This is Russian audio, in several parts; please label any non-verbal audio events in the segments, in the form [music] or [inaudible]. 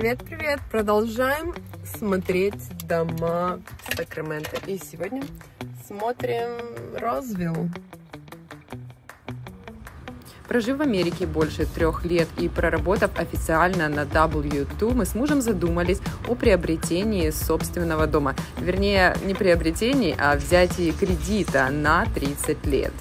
Привет-привет! Продолжаем смотреть дома Сакраменто. И сегодня смотрим Roseville. Прожив в Америке больше трех лет и проработав официально на W2, мы с мужем задумались о приобретении собственного дома. Вернее, не приобретении, а взятии кредита на 30 лет.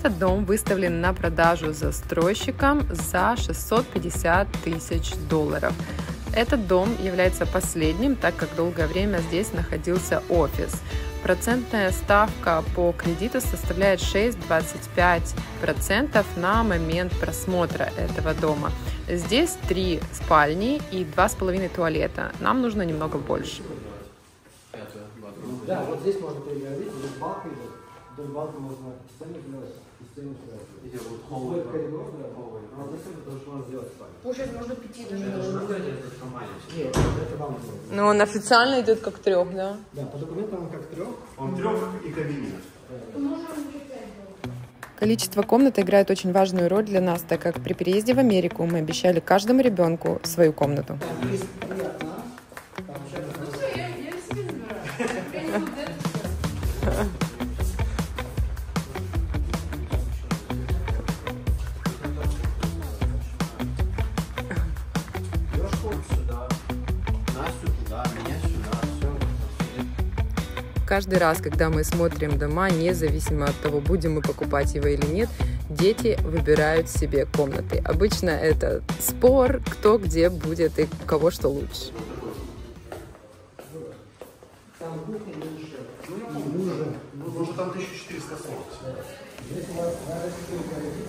Этот дом выставлен на продажу застройщиком за 650 тысяч долларов. Этот дом является последним, так как долгое время здесь находился офис. Процентная ставка по кредиту составляет 6,25% на момент просмотра этого дома. Здесь три спальни и два с половиной туалета. Нам нужно немного больше. Да, вот здесь можно переговорить, здесь балка идет. Балки можно стену сделать и вот Вдоль холл. коридор, да. А вот это можно сделать спальню. Получается, можно пяти даже. Это же находится это маленький. Нет, это вам. Но он официально идет как трех, да? Да, по документам он как трех. Он трех и кабинет. Количество комнат играет очень важную роль для нас, так как при переезде в Америку мы обещали каждому ребенку свою комнату. Там Каждый раз, когда мы смотрим дома, независимо от того, будем мы покупать его или нет, дети выбирают себе комнаты. Обычно это спор, кто где будет и кого что лучше. Там кухня меньше. И лужа. Уже там 1440. Здесь у вас надо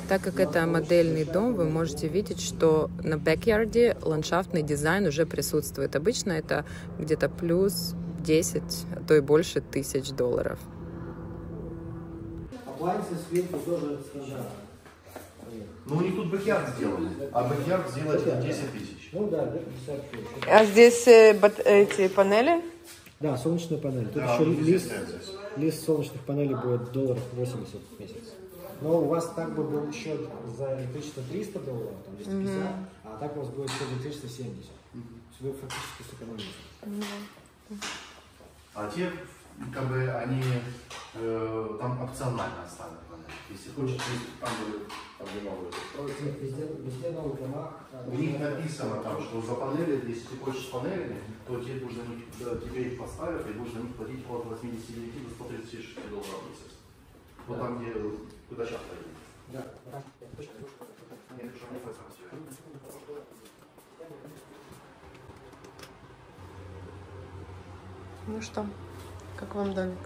Так как это модельный дом, вы можете видеть, что на backyard е ландшафтный дизайн уже присутствует. Обычно это где-то плюс 10, а то и больше тысяч долларов. Appliances ы, свет, тоже стандарт. Ну, у них тут backyard сделали. А backyard сделать 10 тысяч. Ну да, где-то 50 тысяч. А здесь эти панели? Да, солнечная панель. Тут Да, еще лист, лист солнечных панелей будет долларов 80 в месяц. Но у вас так бы был счет за электричество 300 долларов, там 250, а так у вас будет счет за электричество 70. То есть Вы фактически сэкономите. А те, как бы, они э, там опционально оставят. Если хочешь, там будет обнимовывать. Нет, везде, везде новых домах. а, У них написано там, что за панели, если ты хочешь с панелями, то тебе, да, тебе их поставят, и будешь за них платить от 89 до 136 долларов в месяц. Вот там, где, куда сейчас ходить. Да. Нет, что не фотографируют. Ну что, как вам домик?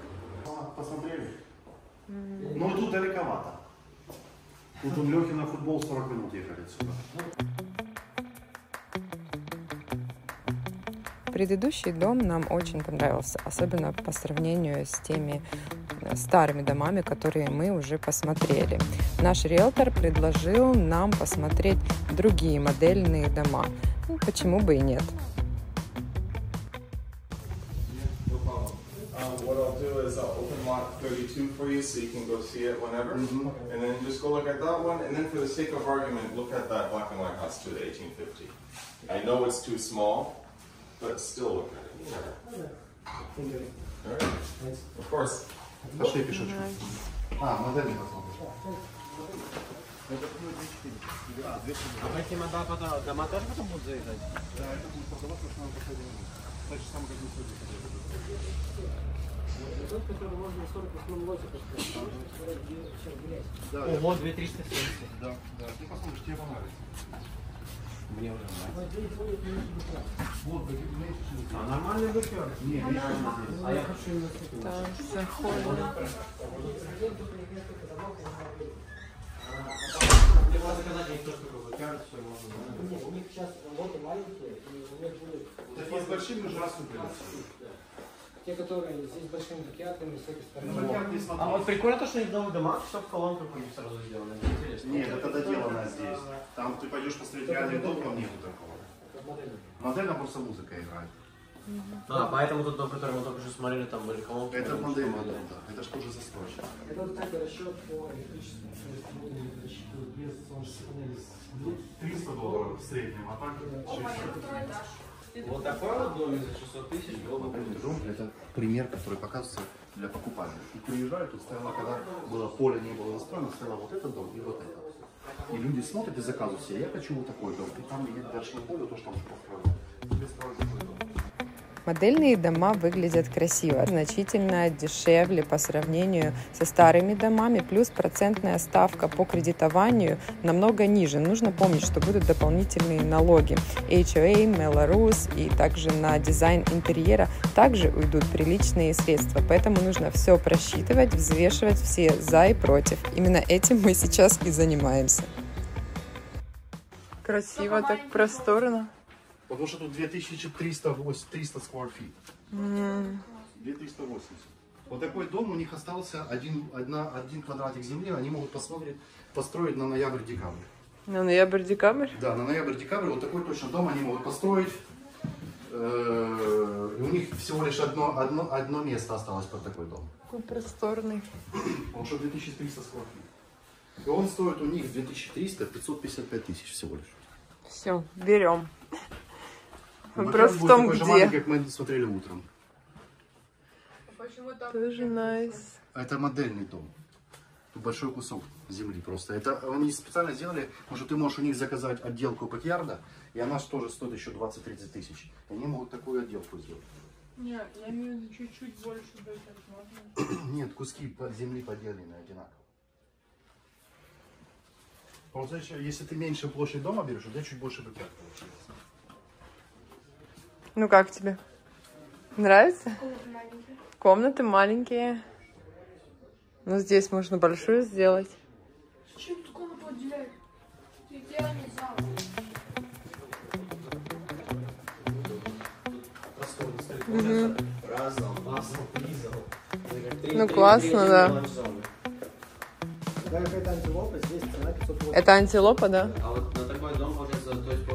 Посмотрели? Ну, и тут далековато. Тут у Лехи на футбол 40 минут ехали отсюда. Предыдущий дом нам очень понравился, особенно по сравнению с теми э, старыми домами, которые мы уже посмотрели. Наш риэлтор предложил нам посмотреть другие модельные дома. Ну, почему бы и нет? Um, what I'll do is I'll open lot 32 for you so you can go see it whenever. And then just go look at that one. And then for the sake of argument, look at that black and white house too, the 1850. I know it's too small, but still look at it. All right? Of course. Пошли пешочком. А, модель не посмотришь. А эти дома, дома тоже потом будут заезжать? Да, это будет продаваться, что надо посмотреть. Так же самое, как мы сегодня Тот, который можно на 48 лоте поставить. Ого, 2370. да, да. Ты посмотришь, тебе понравится. Мне уже нравится. Вот. А нормальный бэкер? Не, меньше здесь. А я хочу именно с заходим. Мне надо заказать не то, что все можно. Нет, у них сейчас лоты маленькие, и у них будет... Такие с большими уже купили. Те, которые здесь с большими бакиатами, с этой Ну, стороны. не А вот прикольно то, что они в новых домах все в колонках у них сразу сделано. Это Интересно. Нет, это доделано здесь. Там ты пойдешь посмотреть реальный дом, там нету такого. Модельно просто музыка играет. Ну, а поэтому тот дом, который мы только что смотрели, там были колонки. Это модель, модель, да. Это же тоже застройщик. Это вот бы расчет по электричеству. То есть рассчитывают без солнечных панелей с 300 долларов в среднем, а так Вот такой вот домик за 600 тысяч было бы. Дом – это пример, который показывается для покупателей. И приезжают, тут стояло, когда было поле не было застроено, стояло вот этот дом и вот этот. И люди смотрят и заказывают себе, я хочу вот такой дом. И там едет дальше на поле, то, что там построено. Тебе такой. Модельные дома выглядят красиво, значительно дешевле по сравнению со старыми домами, плюс процентная ставка по кредитованию намного ниже. Нужно помнить, что будут дополнительные налоги. HOA, Melrose и также на дизайн интерьера также уйдут приличные средства, поэтому нужно все просчитывать, взвешивать все за и против. Именно этим мы сейчас и занимаемся. Красиво, так просторно. Потому что тут 2300 300 square feet. 2380. Вот такой дом у них остался один, одна, один квадратик земли, они могут посмотреть, построить на ноябрь-декабрь. На ноябрь-декабрь? Да, на ноябрь-декабрь вот такой точно дом они могут построить. Э, И у них всего лишь одно, одно, одно место осталось под такой дом. Какой просторный. Он что 2300 square feet. И он стоит у них 2300 555 тысяч всего лишь. Все, берем. Вопрос в том, же где. маленький, как мы смотрели утром. Тоже nice. Это модельный дом. Тут большой кусок земли просто. Это они специально сделали, потому что ты можешь у них заказать отделку backyard а, и она же тоже стоит еще 20-30 тысяч. И они могут такую отделку сделать. Нет, я имею в виду чуть-чуть больше можно. [coughs] Нет, куски под земли поделены одинаково. Получается, если ты меньше площадь дома берешь, у тебя чуть больше backyard получается. Ну как тебе? Нравится? Комнаты маленькие. Ну здесь можно большую сделать. Зачем тут комнату отделяют? Идеальный зал. Просторный столик. Получается, раз зал, два зал, три зал. Три- Ну, три- классно, три- да. ланч-зоны. Когда какая-то антилопа, здесь цена 580. Это антилопа, да? А вот на такой дом, получается, то есть,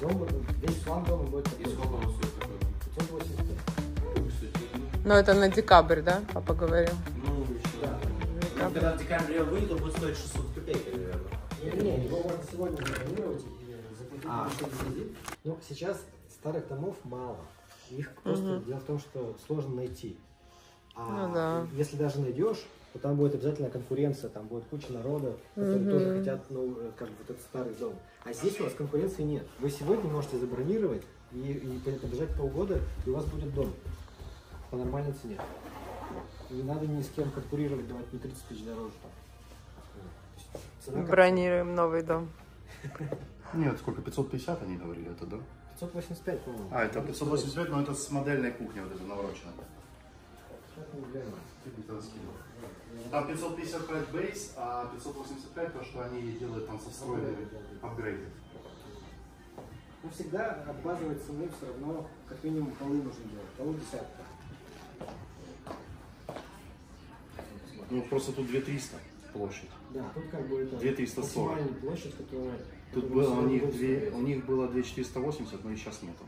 дом, будет- весь план дома будет И такой. сколько он стоит такой дом? 585. Кстати, Но это на декабрь, да? Папа говорил. Ну, еще. Ну, Когда в декабре выйдет, он будет стоить 600 копеек, наверное. Не, его можно сегодня забронировать и заплатить А. Но сейчас старых домов мало. Их просто дело в том, что сложно найти. А Ну да. если даже найдешь, то там будет обязательно конкуренция, там будет куча народа, которые тоже хотят, ну, э, как бы вот этот старый дом. А здесь у вас конкуренции нет. Вы сегодня можете забронировать и, и подождать полгода, и у вас будет дом по нормальной цене. Не надо ни с кем конкурировать, давать не 30 тысяч дороже. Цена Бронируем новый дом. [laughs] Нет, сколько? 550 они говорили, это да? 585, по-моему. А, это 585, но это с модельной кухни вот эта навороченная. Там 555 бейс, а 585 то, что они делают там со встроенными апгрейды. Ну, всегда от базовой цены все равно как минимум полы нужно делать. Полу десятка. Ну, просто тут 2300 площадь. Да, тут как бы это 2340. максимальная площадь, которая... Тут было у них, будут две, строить. у них было 2480, но их сейчас нету.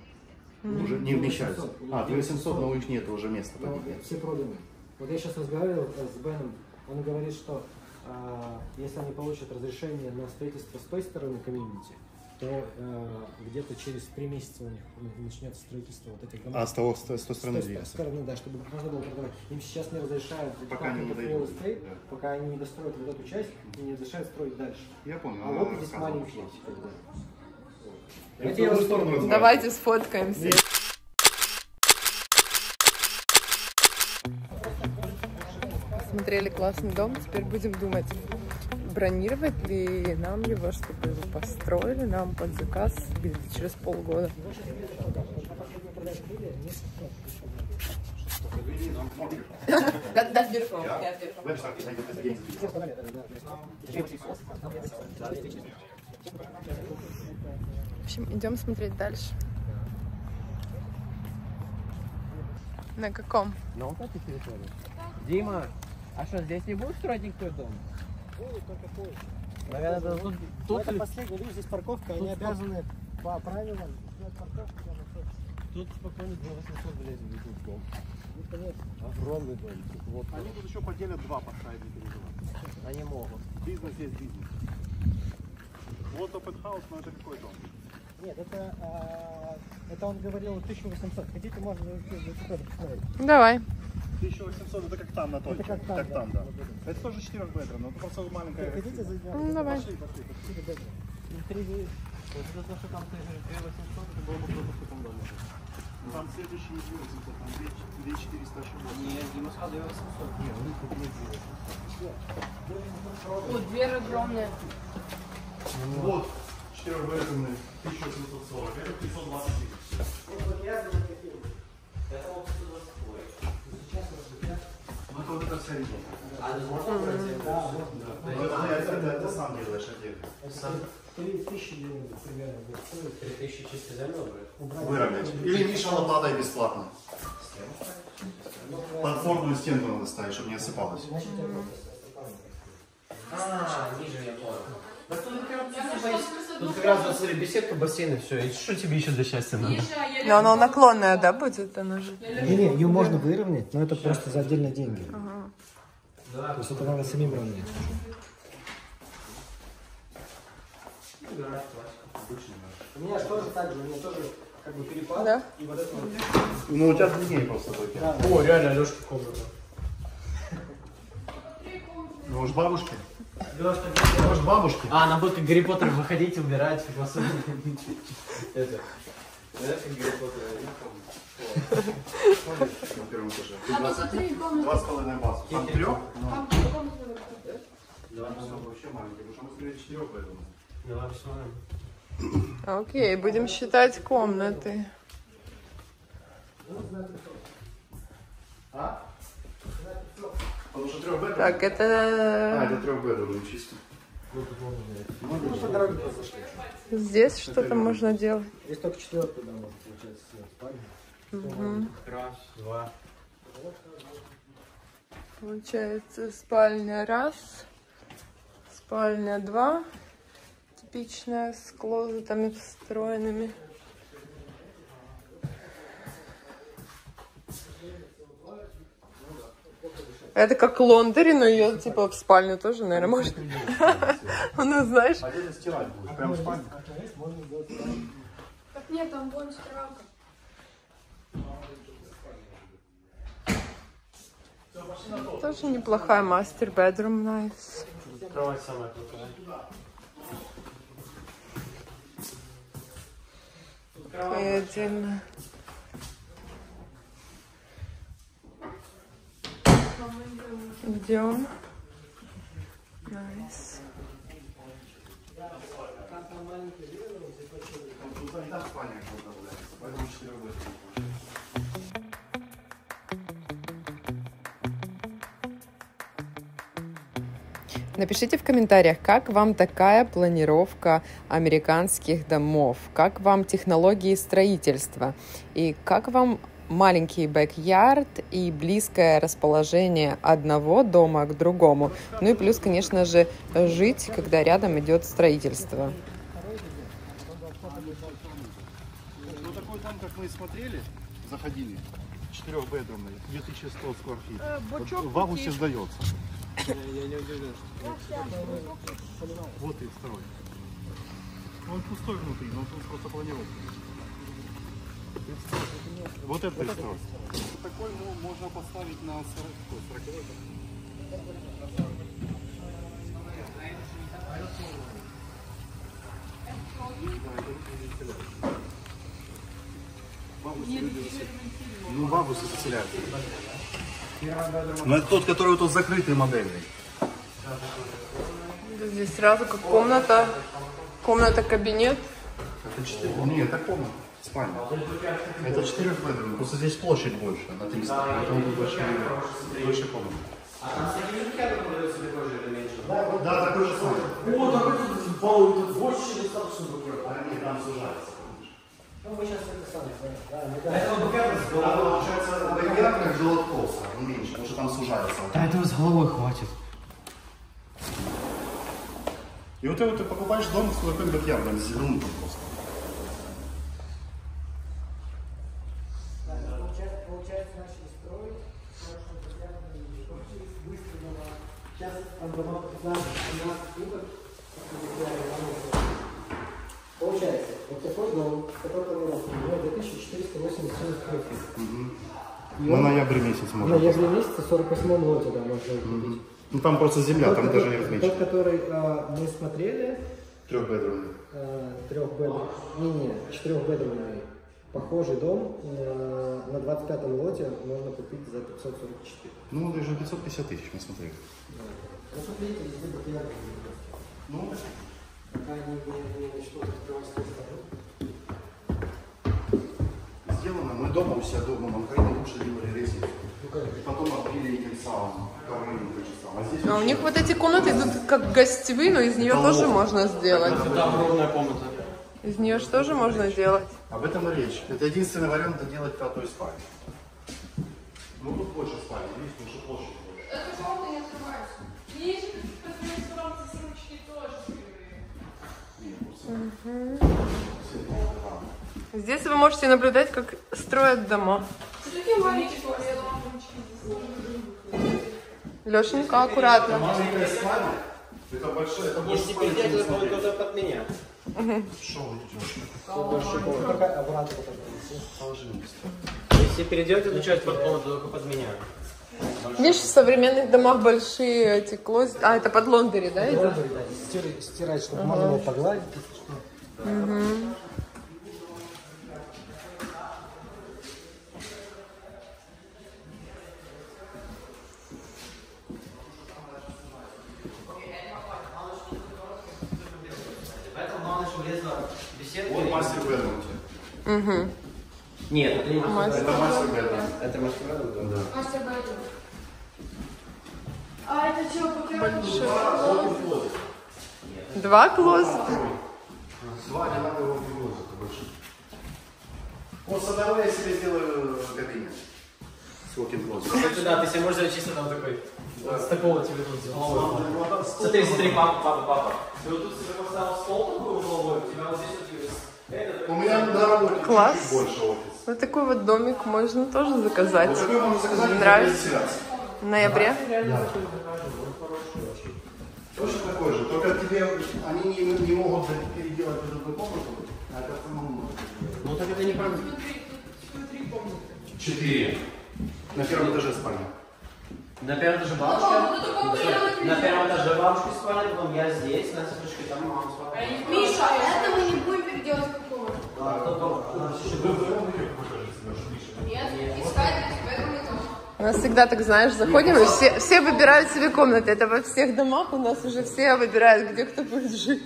Уже не 2800. вмещается. У них А, 2800, 2800. но у них нету уже места. Но них. все проданы. Вот я сейчас разговаривал э, с Беном, он говорит, что а, если они получат разрешение на строительство с той стороны комьюнити, то э, где-то через три месяца у них начнется строительство вот этих домов. А, с, того, с, той- с той С стороны той двигаться. стороны, да, чтобы можно было продавать. Им сейчас не разрешают Пока они не дойдут, Estate, да. пока они не достроят вот эту часть и не разрешают строить дальше. Я помню. А лопы здесь маленькие. Разворачиваюсь. Давайте сфоткаемся. Смотрели классный дом, теперь будем думать, бронировать ли нам его, чтобы его построили нам под заказ через полгода. Website, I think it's against В общем, идем смотреть дальше. На каком? На вот этой территории. Дима, а что, здесь не будет строить никто дом? Наверное, это тут, тут это последний, видишь, здесь парковка, они обязаны По правилам, снять парковку за 600. Тут спокойно за 800 влезет в этот дом. Ну, конечно. Огромный дом. Тут вот Они тут еще поделят два поставить, не переживай. Они могут. Бизнес есть бизнес. Вот open house, но это какой дом? Нет, это, а, это он говорил 1800. Хотите, можно посмотреть. Давай. 1800 это как там на точке. как там, да. да. Это тоже 4 бедром, но это просто маленькая. Хотите, зайдем? Ну, давай. Пошли, пошли, пошли. Четыре бедра. Интриги. Вот это то, что там ты говоришь, 2800, это было бы круто в таком доме. Там следующий из Мюрзика, там 2400 еще больше. Нет, Дима сказал 2800. Не, у них тут есть 2800. О, дверь огромная. Вот, 4 бедрумный, 1840, это 520 тысяч. Это вот 120 Ну это вот это вся идея. А это можно выбрать? Да, Ну, это, это, это, ты сам делаешь отдельно. Три тысячи гривен примерно будет стоить. 3000 чисто брать. Выровнять. Или Миша лопатой бесплатно. Платформную стенку надо ставить, чтобы не стопами. А, ниже я понял. Да тут как раз, вот смотри, беседка, бассейн и все. И что тебе еще для счастья надо? Но оно наклонное, да, будет? Оно же. Не, не, ее можно выровнять, но это просто за отдельные деньги. То есть это надо самим равнять. У меня же тоже так же, у меня тоже как бы перепад. Да. И вот это вот. Ну у тебя длиннее просто только. О, реально, Алешки комната. Ну может бабушки? Может бабушки? А, она будет как Гарри Поттер выходить, убирать, Это. Знаешь, как Гарри Поттер? На первом этаже. А посмотри, комната. Два с половиной базу. Там трех? Там комната наверху. Давай посмотрим. вообще маленький, потому что мы смотрели четырех поэтому. Давай посмотрим. Окей, будем считать комнаты. А? Потому что трех бедрум. Так, А, это... это трех бедрум, чисто. Ну, шли. Здесь что-то можно делать. Здесь только четвертый дом, может, получается, спальня. Раз, два. Получается спальня раз, спальня два, типичная с клозетами встроенными. Это как лондери, но ее типа в спальню тоже, наверное, можно. [laughs] Ну, знаешь, А где ты стирать будешь? Прям в спальню. Так нет, там вон стиралка. тоже неплохая мастер bedroom, nice. Кровать самая крутая. И отдельно. Идем. Nice. Тут и так спальня круто будет. Поэтому четырех бедрум. Напишите в комментариях, как вам такая планировка американских домов, как вам технологии строительства? И как вам маленький backyard и близкое расположение одного дома к другому. Ну и плюс, конечно же, жить, когда рядом идет строительство. Ну такой дом, как мы смотрели, заходили, четырех bedroom ный, 2100 square feet. Вот в августе сдается. Вот и второй. Он пустой внутри, но тут просто планировка. Вот это второй. Такой ну, можно поставить на 40 40 Ну, в августе заселяются. Но это тот, который вот закрытый модельный. Здесь сразу как комната, комната-кабинет. Это 4. Нет, это комната. Спальня. Это 4 бедрум. Просто здесь площадь больше, на 300. Поэтому тут больше, больше комнат. А там с такими букетом продается такой же или меньше? Да, такой же самый. О, такой тут пол, тут больше достаточно букет. А нет, там сужается. Ну, мы сейчас это самое, да, да, А это букет с А головой. получается, бэкьярд как Золотковска, он меньше, потому что там сужается. Да этого с головой хватит. И вот ты, вот ты покупаешь дом с таким бэкьярдом, с зеленым просто. Там дома по 15 17 кубок. Получается, вот такой дом, который планировался, у него 2487 square feet. И На он ноябрь месяц в можно. ноябре месяце 48 лоте, да, можно купить. Ну там просто земля, Тот, там который- даже не Тот, размечено. который э, мы смотрели, Трехбедрумный. трехбедрумный, не, не, четырех bedroom ный, похожий дом э, на 25-м лоте можно купить за 544. Ну, даже 550 тысяч, мы смотрели. Ну, тут видите, везде бакалейки. Ну, Пока они не, не начнут открывать с Мы дома у себя дома на Украине лучше делали резину. Как? И потом обили этим самым ковром часам. А здесь А у них вот эти комнаты идут как гостевые, но из нее тоже можно сделать. Это огромная комната. Из нее же тоже можно сделать. Об этом и речь. Это единственный вариант это делать пятую спальню. Ну тут больше спальни, видишь, потому что площадь больше. Это комната не открывается. Что вам съемочки тоже были. Здесь вы можете наблюдать, как строят дома. Лешенька, аккуратно. Маленькая спальня. Это большая, это больше Если чем это будет под меня. Что вы идете? Обратно. Положи. Если перейдете эту часть только под меня. Видишь, в современных домах большие эти клозеты. А, это под лондери, да, идет? Лондри, да, стирать, чтобы можно было погладить, что. Поэтому главное, чтобы влезла беседка. Вот мастер bedroom тебе. Нет, это не мастер. Это мастер bedroom. Это мастер bedroom, да. Мастер Бэйдер. А это что, пока Два клозета. Два, не надо его вывозить, это больше. Вот садовой я себе сделаю э, кабинет. С walk-in closet. Кстати, да, ты себе можешь чисто там такой. С такого тебе тут сделал. Смотри, смотри, папа, папа, папа. Ты вот тут себе поставил стол такой угловой, у тебя вот здесь У меня на работе Класс. больше офис. Вот такой вот домик можно тоже заказать. Вот такой можно заказать нравится. В ноябре. Точно такой же, только тебе они не, не могут переделать эту другую комнату, а это самому. Ну так это не правда. Четыре. На первом этаже спальня. На первом этаже бабушка. ну, На первом этаже бабушка спальня, потом я здесь, на цифрочке, там мама спальня. Миша, это мы не будем переделать как комнату. А кто Нет, искать. У нас всегда так, знаешь, заходим, и все, все выбирают себе комнаты. Это во всех домах у нас уже все выбирают, где кто будет жить.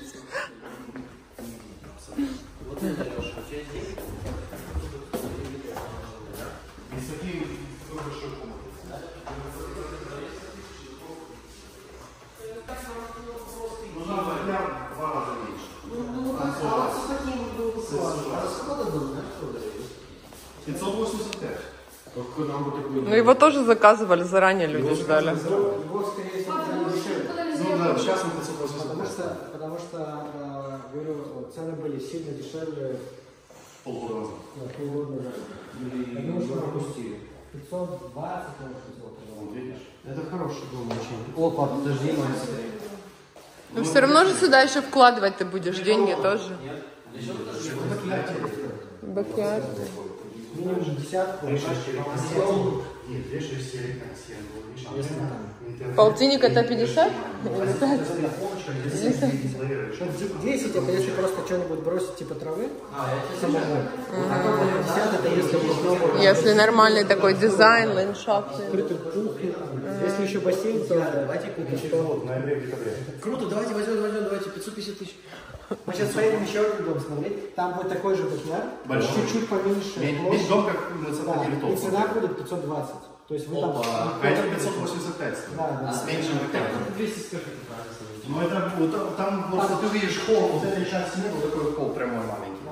580 Ну его тоже заказывали заранее, люди ждали. Львовская есть Ну сейчас он Потому что, потому что э, говорю, цены были сильно дешевле. Полгода. Да, полгода назад. Или уже пропустили. 520 может видишь? Это хороший был очень. Опа, подожди, Мася. Но все равно же сюда еще вкладывать ты будешь деньги тоже. Нет. Бакиард. Минимум десятку. Нет, видишь, если я видишь? Полтинник это 50? Или 5? 10 это если просто что-нибудь бросить типа травы самому. А то 50 это если нормальный такой дизайн, ландшафтный. открытую кухню. Если еще бассейн, то давайте купим. Круто, давайте возьмем, возьмем, давайте 550 тысяч. Мы сейчас поедем еще один дом смотреть. Там будет такой же бакьяр, чуть-чуть поменьше. Весь дом, как мы Да, и цена будет 520. То есть вы там... А эти 585 стоит. Да, да. С меньшим экраном. 200 скажи, правильно. Ну это вот там- просто ты увидишь пол, вот этой части нет, вот такой пол прямой маленький.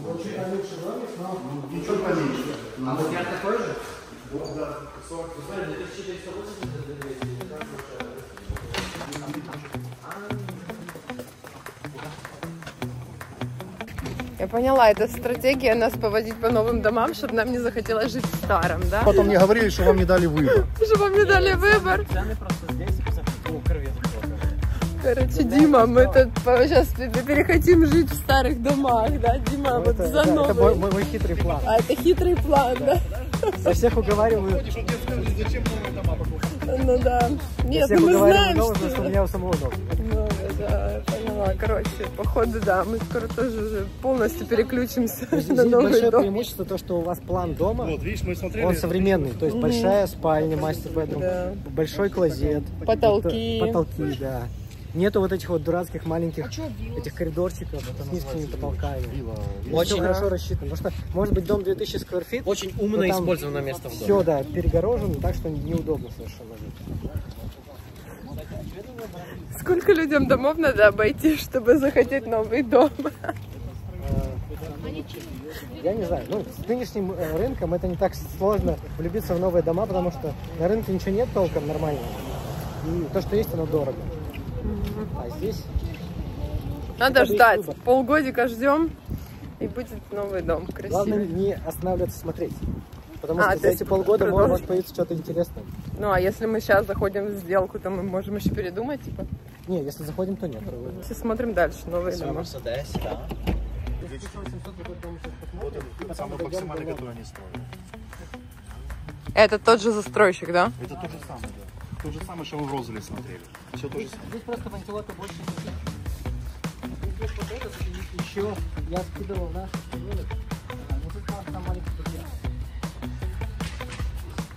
Вот чуть поменьше домик, но... Ну чуть поменьше. А вот я такой же? Да, 40. Смотри, 2480 это 200. Я поняла, это стратегия нас поводить по новым домам, чтобы нам не захотелось жить в старом, да? Потом мне говорили, что вам не дали выбор. Чтобы вам не дали выбор. Цены просто здесь. Короче, Дима, мы тут сейчас перехотим жить в старых домах, да, Дима, вот Это, за да, это мой, новый. хитрый план. А это хитрый план, да? Я всех уговариваю, Ну да. Нет, ну мы знаем, новый, что... что у меня у самого новый. Да, поняла. Короче, походу, да, мы скоро тоже уже полностью переключимся [laughs] Здесь на новый большое дом. преимущество то, что у вас план дома, Вот, видишь, мы смотрели. он современный, то есть большая спальня, мастер bedroom, Да. большой клозет, Потолки. это- потолки, да. Нету вот этих вот дурацких маленьких этих коридорчиков с низкими потолками. Очень Очень- хорошо рассчитано, потому что может быть дом 2000 square feet, Очень но умно использовано место в доме. Все, да, перегорожено, так что неудобно совершенно жить. Сколько людям домов надо обойти, чтобы захотеть новый дом? Я не знаю, ну, с нынешним э, рынком это не так сложно влюбиться в новые дома, потому что на рынке ничего нет толком нормального. И то, что есть, оно дорого. А здесь Надо ждать. Полгодика ждем, и будет новый дом главное красивый. не останавливаться смотреть. Потому А, что то за эти полгода может появиться что-то интересное. Ну, а если мы сейчас заходим в сделку, то мы можем еще передумать, типа. Не, если заходим, то нет. Все смотрим дальше, новые дома. Мерседес, да. Самый максимальный, который они строят. Это тот же застройщик, да? Это то же самое, да. То же самое, что мы в Розове смотрели. Все то же самое. Здесь просто вентилятор больше не Здесь вот этот и еще я скидывал наш рынок.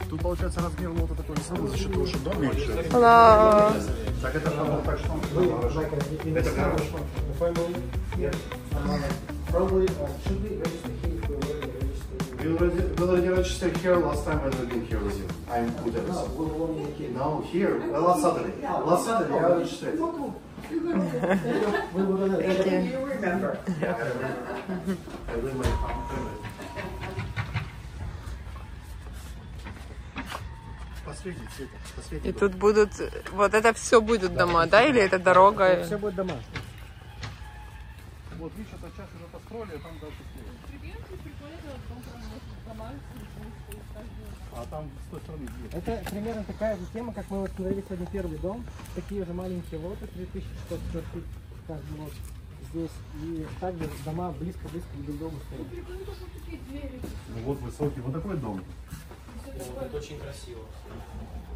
Тут получается размер лота такой не самый, за счет того, что дом меньше. Ла- Так это там так что Это. Probably uh, should we register here last time we've been here with you. I'm will only here. No, here, uh, last Saturday. Last Saturday I registered. Will only You remember. Yeah, I remember. I leave my phone. Последний цвет, последний. И тут будут, вот это все будут дома, да, или это дорога? Все будет дома. Вот, видишь, эта часть уже построили, а там дальше. А там с той стороны две. Это примерно такая же тема, как мы вот смотрели сегодня первый дом. Такие же маленькие лоты, 3100 square feet каждый лот здесь. И также дома близко-близко к друг другу стоят. Ну вот высокий, вот такой дом. Это очень красиво.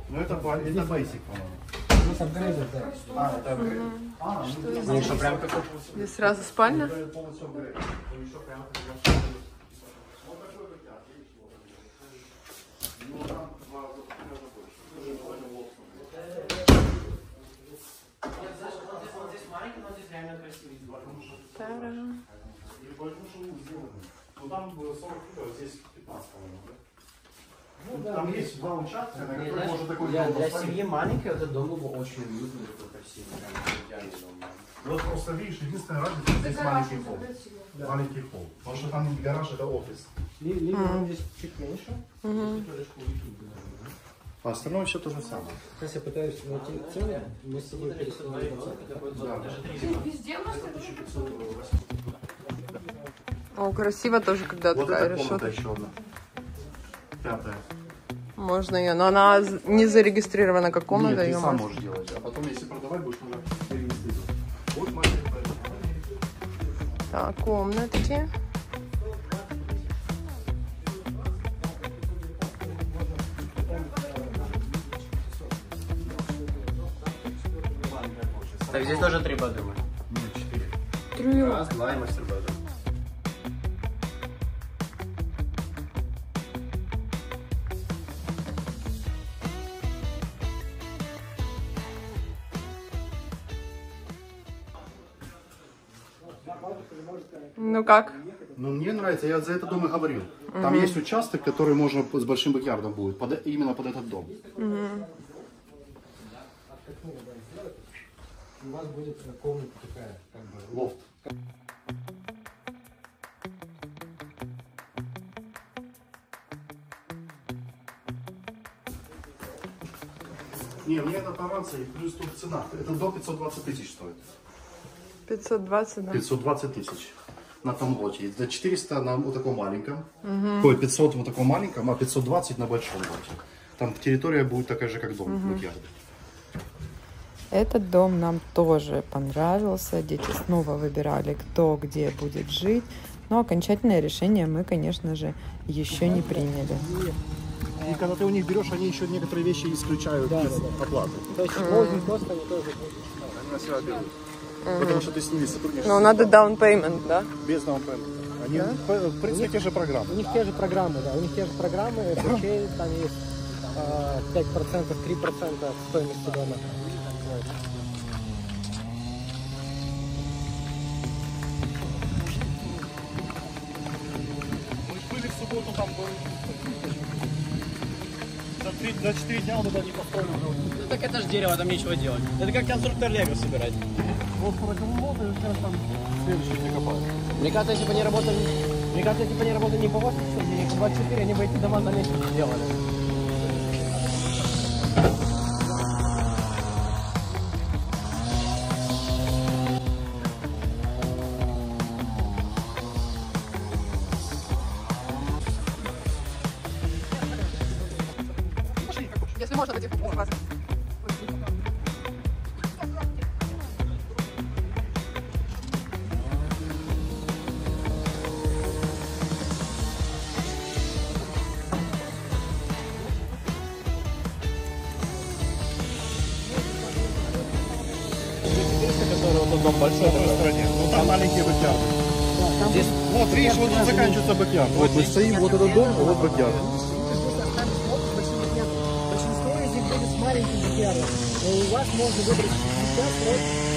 Ну это, это basic, по-моему. Здесь апгрейдер, да. А, это апгрейд. А, ну, Ну что, прям как Здесь сразу спальня? полностью апгрейд. Ну, еще прямо. Ну там было 40 футов, здесь 15, по-моему, да? Ну, там есть два участка, на которых можно такой Для, дом для поставить. семьи маленький этот дом был очень уютный, такой красивый, прям идеальный дом. Вот просто видишь, единственная разница, здесь маленький холл. Маленький холл. Потому что там гараж, это офис. Ли- Ливинг здесь чуть меньше. А остальное все то же самое. Сейчас я пытаюсь найти цены. Мы с собой пересмотрим. Везде у нас О, красиво тоже, когда Вот такая эта комната решетка. еще одна. Пятая. Можно ее, но она не зарегистрирована как комната. Нет, ты ее сам можешь делать. А потом, если продавать, будешь уже переместить. Вот. Так, комнатки. Так, здесь тоже три бедрума. Нет, четыре. Три. Раз, два и мастер Ну как? Ну, мне нравится, я за этот дом и говорил. Там есть участок, который можно с большим бэкярдом будет, под- именно под этот дом. У вас будет комната такая, как бы. Лофт. Не, мне это понравится, и плюс тут цена. Это до 520 тысяч стоит. 520, да. 520 тысяч на том лоте. За 400 на вот таком маленьком. Ой, 500 вот таком маленьком, а 520 на большом лоте. Там территория будет такая же, как дом в Бакьярде. Этот дом нам тоже понравился. Дети снова выбирали, кто где будет жить. Но окончательное решение мы, конечно же, еще не приняли. И когда ты у них берешь, они еще некоторые вещи исключают Да, оплаты. То есть closing cost они тоже будут. Они на себя берут. Угу. Потому что ты с ними сотрудничаешь. Но надо down payment, да? Без down payment. Они, да? в принципе, них, те же программы. У них те же программы, да. У них те же программы, ключей, [laughs] там есть э, 5%, 3% стоимости дома. Мы были в субботу там был. 3, за 4 дня он туда не построил. Ну так это же дерево, там нечего делать. Это как конструктор Лего собирать. Вот по работа, сейчас там следующий не копают. Мне кажется, если бы они работали, мне кажется, если бы они работали не по 8 часов, а 24, они бы эти дома на месяц сделали. Тот дом большой. В той стороне. Ну там маленький backyard. Здесь Вот видишь, вот тут заканчивается backyard. Вот мы стоим, вот этот дом, вот backyard. Большинство из них будет с маленьким backyard ом. Но у вас можно выбрать сейчас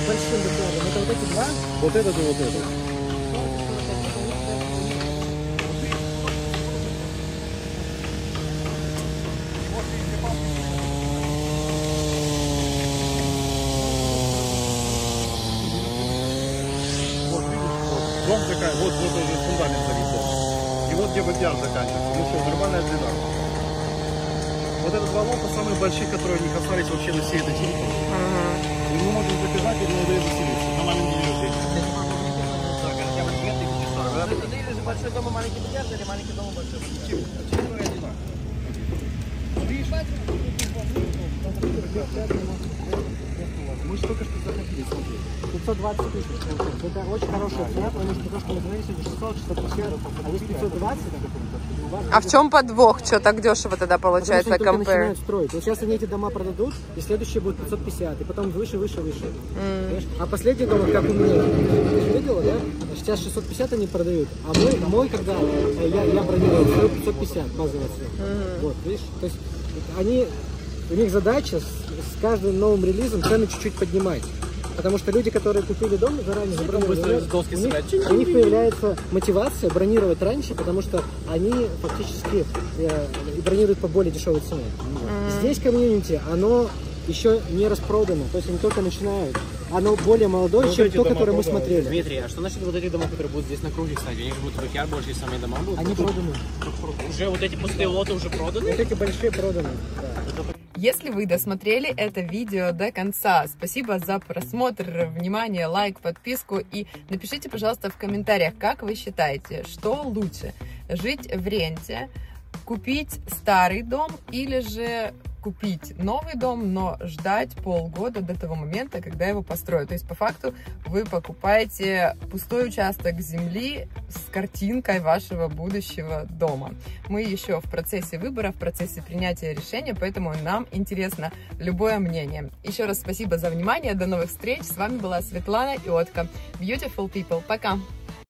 большим backyard ом. Это вот эти два. Вот этот и вот этот. Такая, вот, вот уже фундамент зависел. И вот где бэкярд заканчивается. Ну что, нормальная длина. Вот этот валон, это самые большие, которые не касались вообще на всей этой территории. И мы можем заказать и на заселиться. На рождения. или же большой дом и маленький бильярд, или маленький дом и большой бильярд. Территория одинаковая. Мы же только что заходили, смотри. 520 тысяч. Это очень хорошая цена, потому что то, что мы говорили сегодня 600, 650, а есть 520, у вас А в чем подвох? Что так дешево тогда получается, только compare? начинают строить. Вот сейчас они эти дома продадут, и следующие будут 550, и потом выше, выше, выше. А последний дом, как у меня, ты же видела, да? Сейчас 650 они продают, а мой, мой когда э, я, я бронировал, стоил 550 базовая цена. Вот, видишь? То есть они, у них задача с, с каждым новым релизом цены чуть-чуть поднимать. Потому что люди, которые купили дом заранее, забронировали, у них- у них появляется мотивация бронировать раньше, потому что они фактически э, бронируют по более дешевой цене. Здесь комьюнити, оно еще не распродано, то есть они только начинают. Оно более молодое, Вот чем то, дома которое мы смотрели. Дмитрий, а что насчет вот этих домов, которые будут здесь на круге, кстати? У них же будет бэкяр больше, и сами дома будут? Они проданы. Уже вот эти пустые лоты уже проданы? Вот эти большие проданы. да. Если вы досмотрели это видео до конца, спасибо за просмотр, внимание, лайк, подписку. И напишите, пожалуйста, в комментариях, как вы считаете, что лучше, жить в ренте, купить старый дом или же купить новый дом, но ждать полгода до того момента, когда его построят. То есть, по факту, вы покупаете пустой участок земли с картинкой вашего будущего дома. Мы еще в процессе выбора, в процессе принятия решения, поэтому нам интересно любое мнение. Еще раз спасибо за внимание, до новых встреч. С вами была Светлана Иотка. Beautiful people. Пока!